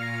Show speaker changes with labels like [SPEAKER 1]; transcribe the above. [SPEAKER 1] Música